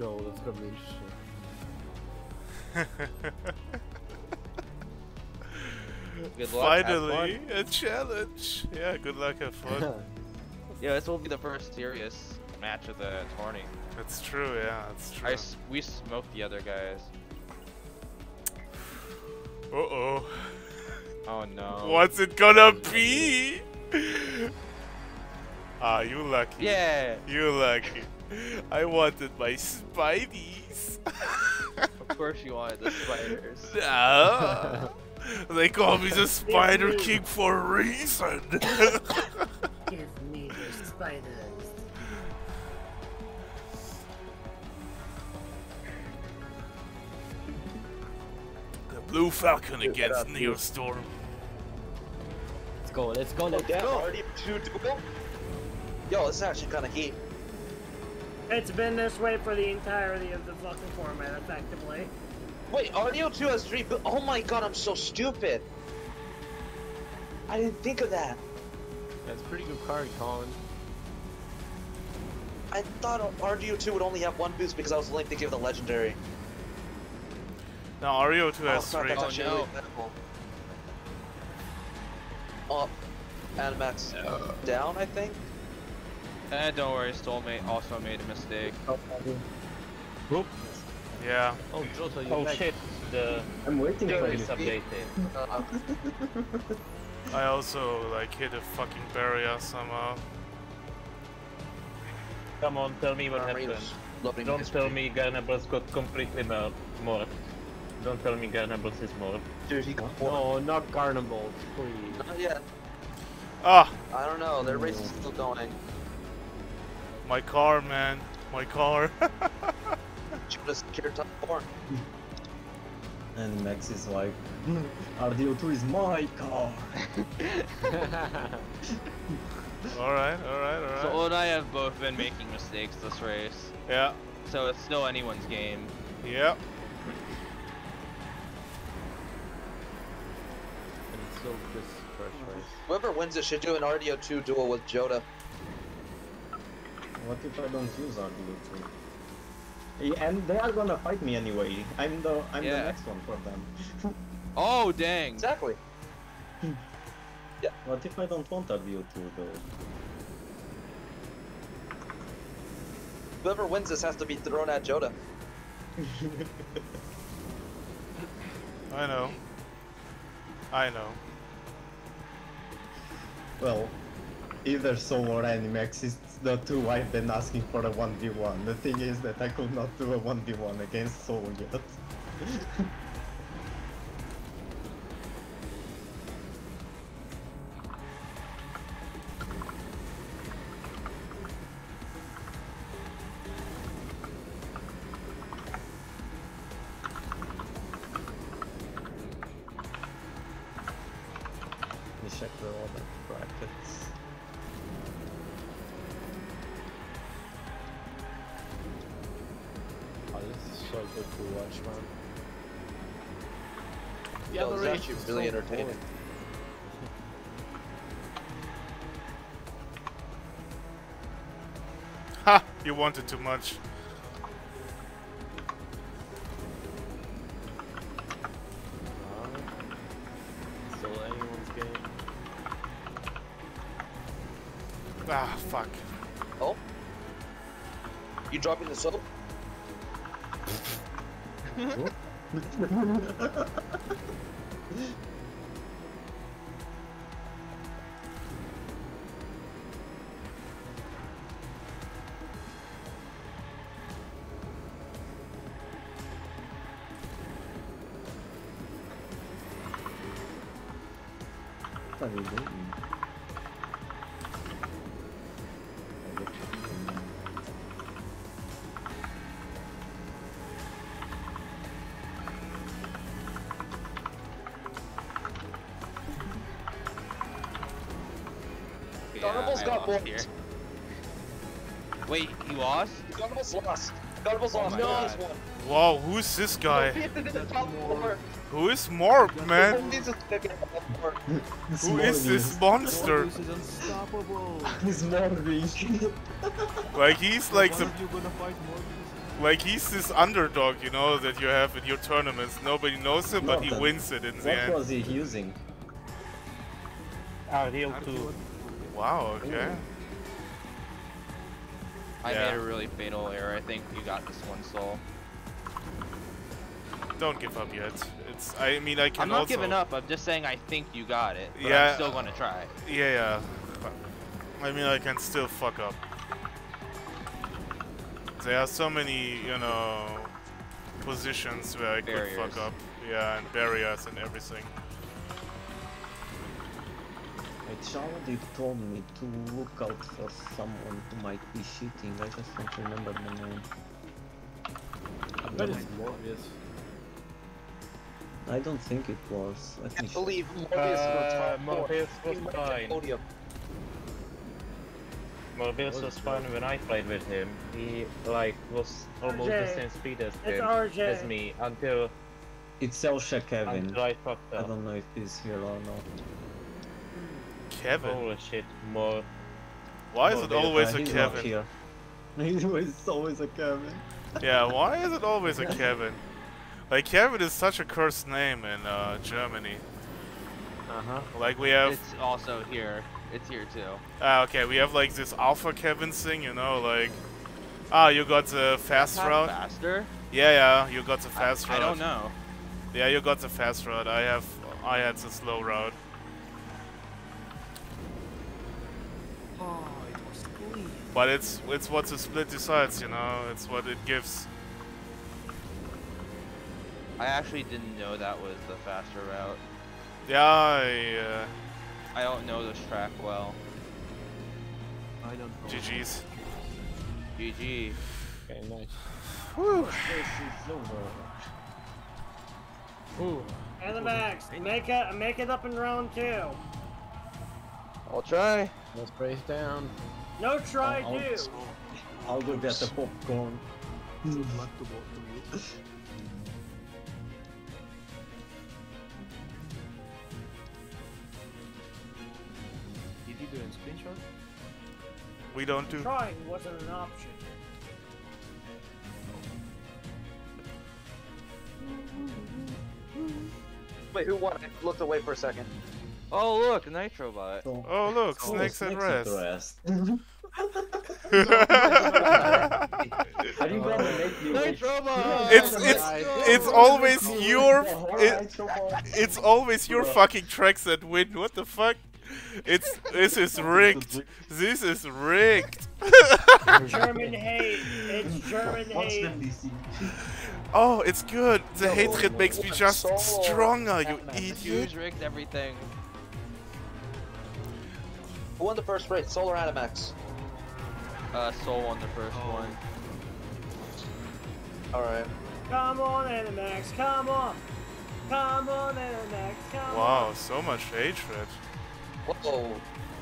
go. That's gonna be interesting. Good luck. Finally, a challenge. Yeah, good luck, have fun. Yeah, this will be the first serious match of the tourney. that's true, yeah, that's true. I s we smoked the other guys. Uh oh. Oh no. What's it gonna be? Ah, you lucky. Yeah. You lucky. I wanted my Spideys. Of course you wanted the spiders. Ah, they call me the Spider King for a reason. Give me your spiders. the Blue Falcon against Neostorm. Let's go. Let's go. Let's Damn, go. already two duel? Yo, this is actually kind of heat. It's been this way for the entirety of the fucking format, effectively. Wait, RDO2 has three. bu- Oh my god, I'm so stupid. I didn't think of that. That's a pretty good card, Colin. I thought RDO2 would only have one boost because I was linked to give the legendary. Now Ario 2 Oh, has crap, three. that's Oh, no. really. Oh, Animax down, I think. Eh, don't worry, Soulmate also made a mistake. Yeah. Oh, Jota, you Oh back. shit, the I'm waiting for is you. updated. Uh, I also like hit a fucking barrier somehow. Come on, tell me what happened. Don't tell me Garnables got completely mer- morphed. Don't tell me Garnables is morphed. Dude, he got. No, not Garnables, please. Not yet. Ah, I don't know. Their race is still going. My car, man. My car. Judas secured top four. And Max is like, hmm, RDO2 is my car. alright, alright, So alright. Old and I have both been making mistakes this race. Yeah, So it's still anyone's game. yeah. And it's still this first race. Whoever wins it should do an RDO2 duel with Jota. What if I don't use RDO2? Yeah, And they are gonna fight me anyway. I'm the I'm Yeah. the next one for them. Oh dang! Exactly. Yeah. What if I don't want RDO2 though? Whoever wins this has to be thrown at Jota. I know. I know. Well, either Soul or Animax is the two I've been asking for a 1v1. The thing is that I could not do a 1v1 against Soul yet. Yeah, the it's race actually is really so entertaining. boring. Ha! You wanted too much. Uh, Still anyone's game. Ah, fuck. Oh? You dropping the soap? What are you? Yeah, got lost here. Wait, you lost? Carnival's lost. Carnival's Oh lost. my Carnival's God. won. Wow, who's this guy? He ended in the top four. Who is Morb, man? He's just picking up top four. Who is this monster? This is unstoppable. He's Morbius. Like he's like the One of you gonna fight more. Like he's this underdog, you know, that you have in your tournaments. Nobody knows him, but he wins it in the end. What was he using? Ah, real two. Wow. Okay. I Yeah. made a really fatal error. I think you got this one, Soul. Don't give up yet. It's. I mean, I can I'm not also. giving up. I'm just saying I think you got it. But Yeah. I'm still gonna try. Yeah, yeah. I mean, I can still fuck up. There are so many, you know, positions where I could fuck up. Yeah, and barriers and everything. Wait, Charlie told me to look out for someone who might be cheating. I just don't remember the name. I bet it's Morbius. I don't think it was. Let I me can't believe Morbius is on Uh, top four. Morbius was He fine. podium. Morbius was fine when I played with him. He like was almost the same speed as him, as me until It's Elsha Kevin. I I don't know if he's here or not. Kevin. Holy shit, more. Why is it always a Kevin? He's always a Kevin. Yeah, why is it always a Kevin? Like Kevin is such a cursed name in uh, Germany. Uh huh. Like we have. It's also here. It's here too. Ah, okay, we have like this Alpha Kevin thing, you know, like. Ah, you got the fast route. faster. Yeah, yeah, you got the I, fast route. I don't know. Yeah, you got the fast route. I have, I had the slow route. But it's it's what the split decides, you know. It's what it gives. I actually didn't know that was the faster route. Yeah, I, uh, I don't know this track well. I don't know. GG's. GG. Okay, nice. Whew. This is over. Ooh. And the max, make it, make it up in round two. I'll try. Let's brace down. No try oh, I'll- do. I'll go get the popcorn. Did you do a screenshot? We don't do. Trying wasn't an option. Wait, who won? I looked away for a second. Oh look, Nitro bot. So- Oh look, Oh, snakes at snakes rest. rest. Are you Oh. gonna make me Nitro bot. It's it's it's always your it, it's always your fucking tracks that win. What the fuck? It's this is rigged. This is rigged. German hate. It's German hate. Oh, it's good. The No, hatred makes me just stronger, you Huge idiot. rigged everything. Who won the first race? Solar Animax. Uh, Soul won the first one. Alright. Come on, Animax. Come on. Come on, Animax. Come on. Wow, so much hatred. Whoa.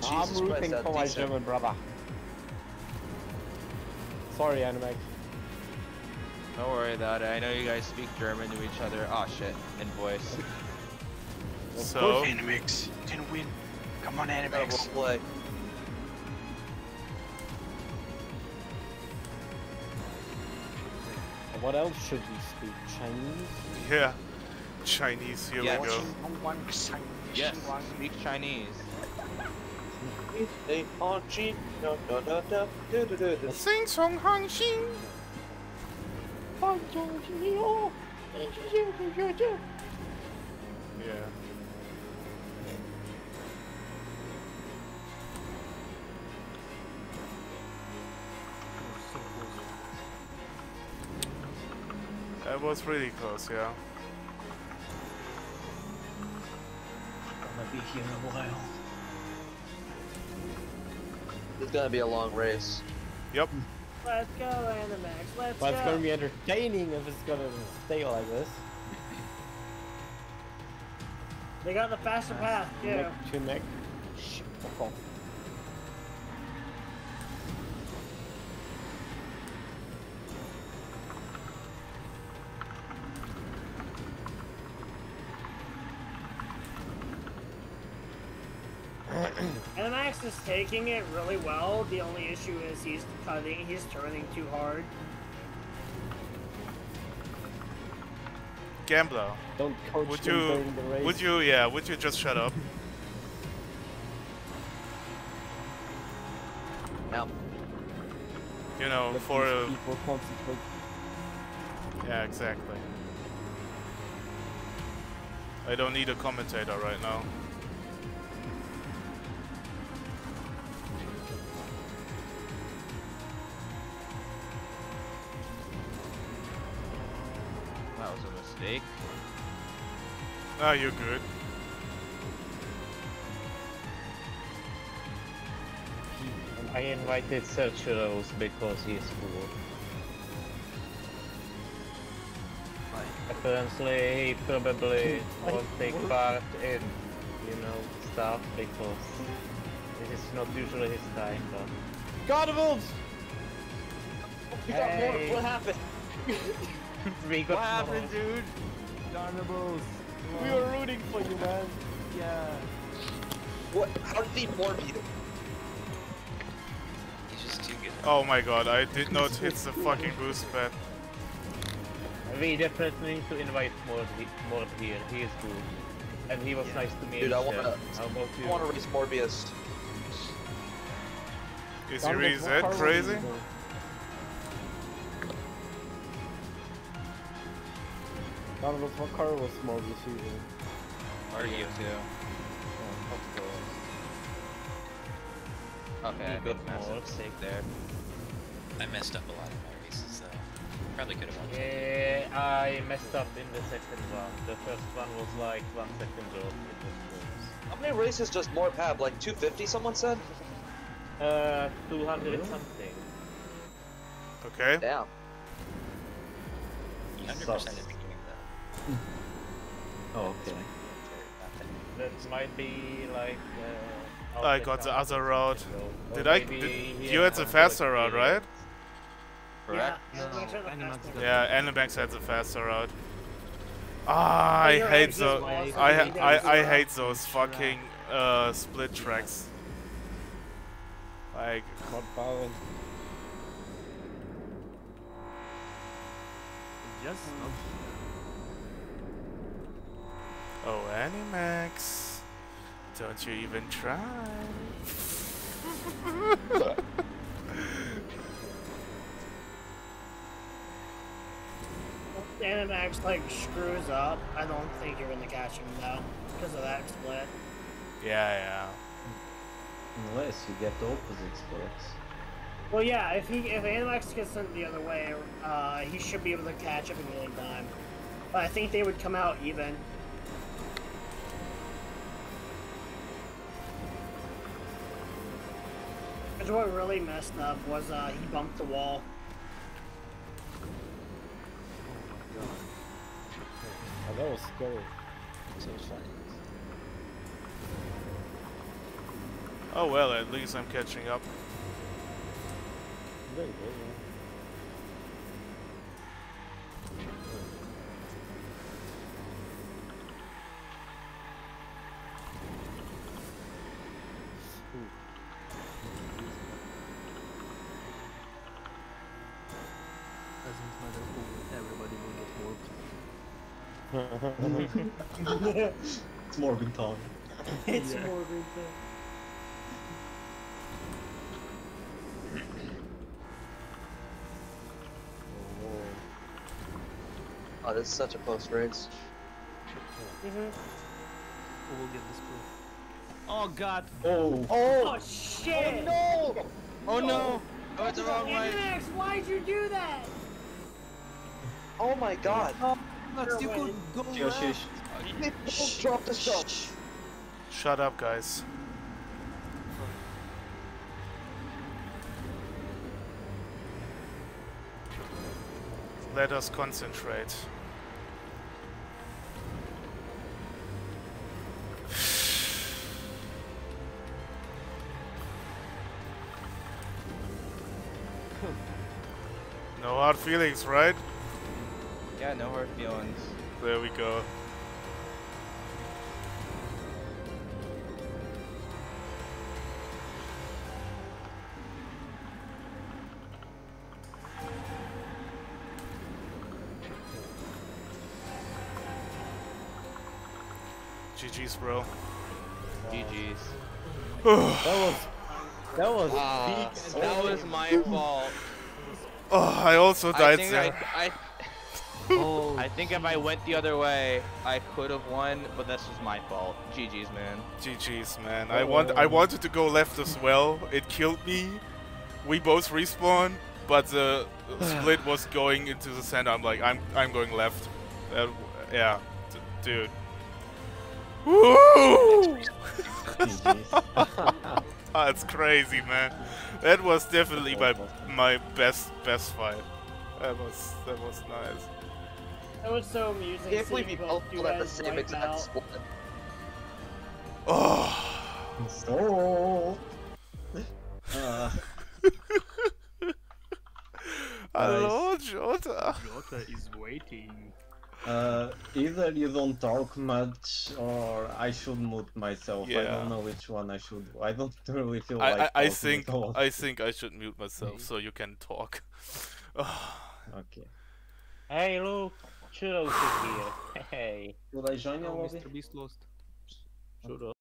Jesus I'm Christ, rooting that for my decent. German brother. Sorry, Animax. Don't worry about it. I know you guys speak German to each other. Oh shit, in voice. So Animax can win. Come on, Incredible Animax. play. What else should we speak? Chinese? yeah, Chinese. Here Yeah. we go. Yes, speak Chinese. They. Sing song hang xing. Yeah. That was really close, yeah. Gonna be here in a while. It's gonna be a long race. Yep. Let's go, Animax. Let's go. But it's gonna be entertaining if it's gonna stay like this. They got the faster path, too. Neck to neck. Shit, fuck off. Max is taking it really well. The only issue is he's cutting, he's turning too hard. Gambler. Don't coach would you, Would you, yeah, would you just shut up? No. You know, Let for a... Yeah, exactly. I don't need a commentator right now. Mistake. Ah, you're good. I invited Sergio Rose because he's is cool. Apparently, he probably won't take part in, you know, stuff because this is not usually his time, but... Carnivals! we got more. Hey. What happened? We got What happened, more. dude? Carnivals. We were rooting for you, man. Yeah. What? How did he more beat him? He's just too good. Oh my god, I did not hit the fucking boost pad. We definitely need to invite more, more here, he is good. And he was nice to me Dude, I wanna- How about? I want to race Morbius. Is he Carnivals, really that crazy? you in? What car was Morbius using? Are you too? Okay, I You made a massive more. mistake there. I messed up a lot of my races though. Probably could have won. Yeah, I messed up in the second one. The first one was like one second off. It was close. How many races does Morb have? Like 250, someone said? Uh, 200 something. Okay. Damn. 100% Oh, okay. That might be like. Uh, I got the other or route. something, or Did I? Did, he you had the faster like route, right? Correct? Yeah, Animax had the Animax faster got- Yeah, Animax had the faster route. Ah, I hate right, those. I, I, I hate those fucking uh, split tracks. Like, Not balanced. Just oh, Animax. Don't you even try. Animax like screws up. I don't think you're gonna catch him though, because of that split. yeah, yeah. Unless you get the opposite splits. Well, yeah, if he if Animax gets sent the other way, uh, he should be able to catch up in any time. But I think they would come out even. Because what really messed up was uh, he bumped the wall. Oh, that was scary. Oh well, at least I'm catching up. There you go, yeah. It's Morbin Town. it's more good than- Oh, this is such a close race. Mhm. Who will get this proof? Oh god! Oh! Oh shit! Oh no! Oh no! I went the wrong way. Animax, why'd you do that? Oh my god. You could go shush. Drop the stone. Shut up, guys. Let us concentrate. No hard feelings, right? Yeah, no hard feelings. There we go. GG's, bro. GG's. That was that was ah, peak. that was my fault. Oh, I also I died think there. I, I, I think if I went the other way, I could have won, but this was my fault. GG's, man. GG's, man. I want I wanted to go left as well. It killed me. We both respawned, but the split was going into the center. I'm like, I'm I'm going left. Uh, yeah, d- dude. Woo! That's crazy, man. That was definitely my my best best fight. That was that was nice. That was so amusing. I can't believe seeing you both both you pulled at the same exact spot. Oh. so. Uh, Hello, Jota. Jota is waiting. uh, either you don't talk much, or I should mute myself. I don't know which one I should. I don't really feel I, like. I, I think at all. I think I should mute myself so you can talk. Okay. Hey, look, Churros is here. Hey. Should I join your Oh, lobby? Mr. Beast lost. Churros.